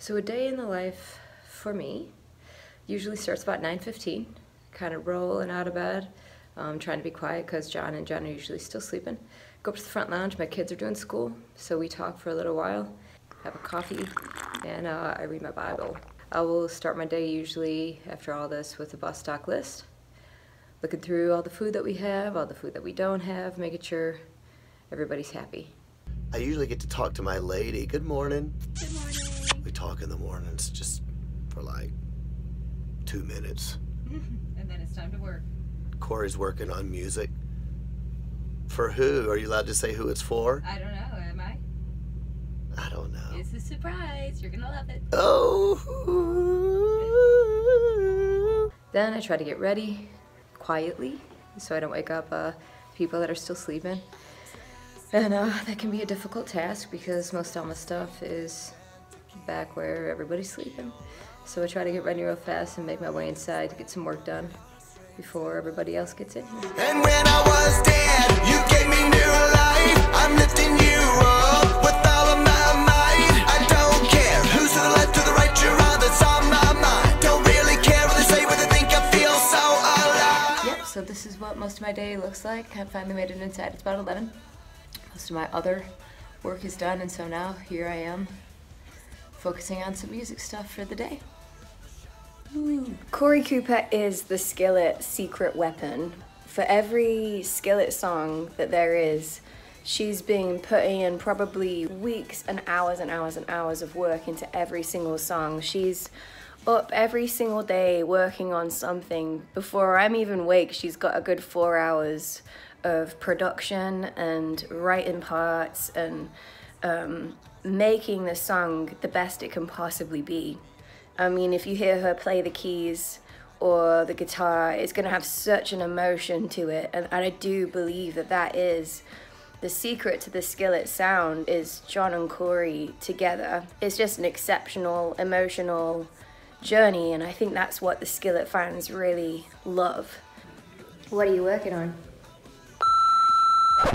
So a day in the life for me usually starts about 9.15, kind of rolling out of bed, um, trying to be quiet because John and Jen are usually still sleeping. Go up to the front lounge, my kids are doing school, so we talk for a little while, have a coffee, and uh, I read my Bible. I will start my day usually after all this with a bus stock list, looking through all the food that we have, all the food that we don't have, making sure everybody's happy. I usually get to talk to my lady. Good morning. Good morning. We talk in the mornings just for like two minutes. and then it's time to work. Korey's working on music. For who? Are you allowed to say who it's for? I don't know, am I? I don't know. It's a surprise. You're gonna love it. Oh. Then I try to get ready quietly so I don't wake up uh, people that are still sleeping. And uh, that can be a difficult task because most of my stuff is back where everybody's sleeping. So I try to get ready real fast and make my way inside to get some work done before everybody else gets in here. And when I was dead, you gave me new life. I'm lifting you up with all of my might. I don't care who's to the left, to the right, you're all that's on my mind. Don't really care what they say, what they think. I feel so alive. Yep, so this is what most of my day looks like. I finally made it inside. It's about 11. Most of my other work is done, and so now here I am focusing on some music stuff for the day. Korey Cooper is the Skillet secret weapon. For every Skillet song that there is, she's been putting in probably weeks and hours and hours and hours of work into every single song. She's up every single day working on something. Before I'm even awake, she's got a good four hours of production and writing parts and um, making the song the best it can possibly be. I mean, if you hear her play the keys or the guitar, it's going to have such an emotion to it. And, and I do believe that that is the secret to the Skillet sound is John and Korey together. It's just an exceptional, emotional journey. And I think that's what the Skillet fans really love. What are you working on?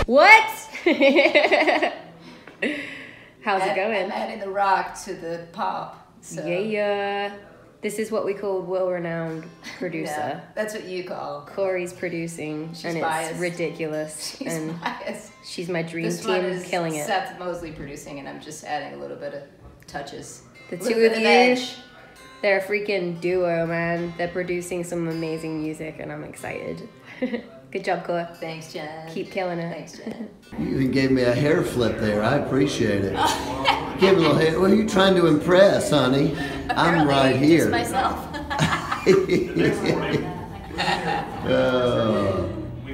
What? How's it going? I'm adding the rock to the pop. So. Yeah, this is what we call world-renowned producer. Yeah, that's what you call. Korey's producing, She's and biased. it's ridiculous. She's and biased. she's my dream This team, is killing it. Seth Mosley producing, and I'm just adding a little bit of touches. The two of you, edge. they're a freaking duo, man. They're producing some amazing music, and I'm excited. Good job, Cora. Thanks, Jen. Keep killing it. Thanks, Jen. You even gave me a hair flip there. I appreciate it. Give me a little hair. What are you trying to impress, honey? I'm Apparently, right just here. myself. oh.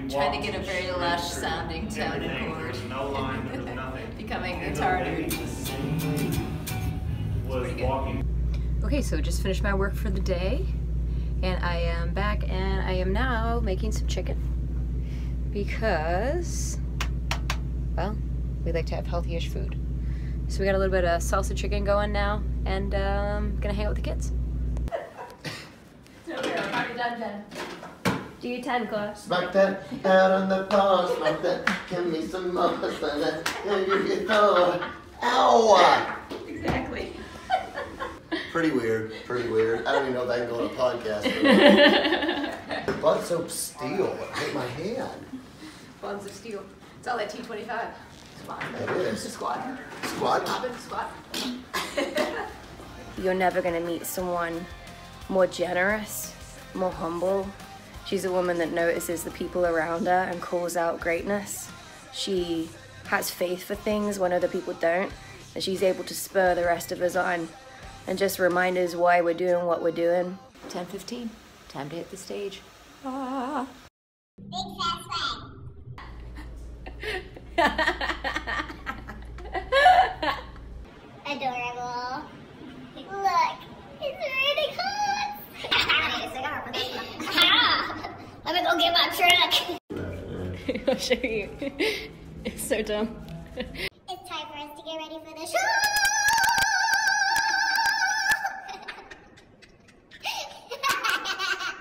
Trying to get a very lush sounding tone and chord. Becoming retarded. was walking Okay, so just finished my work for the day, and I am back, and I am now making some chicken because, well, we like to have healthy-ish food. So we got a little bit of salsa chicken going now, and um, gonna hang out with the kids. Do your ten, Cora. Smack that out on the bar, smack that, give me some more, smack that, and you get more. Ow! Exactly. Pretty weird, pretty weird. I don't even know if I can go on a podcast. The butt soap steel, it hit my hand. Buns of steel. It's all that T25. Squat. It is. Squat. Squat. Poppin', squat. You're never gonna meet someone more generous, more humble. She's a woman that notices the people around her and calls out greatness. She has faith for things when other people don't, and she's able to spur the rest of us on and just remind us why we're doing what we're doing. 10:15. Time to hit the stage. Adorable. Look, it's really hot. I need a cigar for this. Let me go get my truck. I'll show you. It's so dumb. It's time for us to get ready for the show.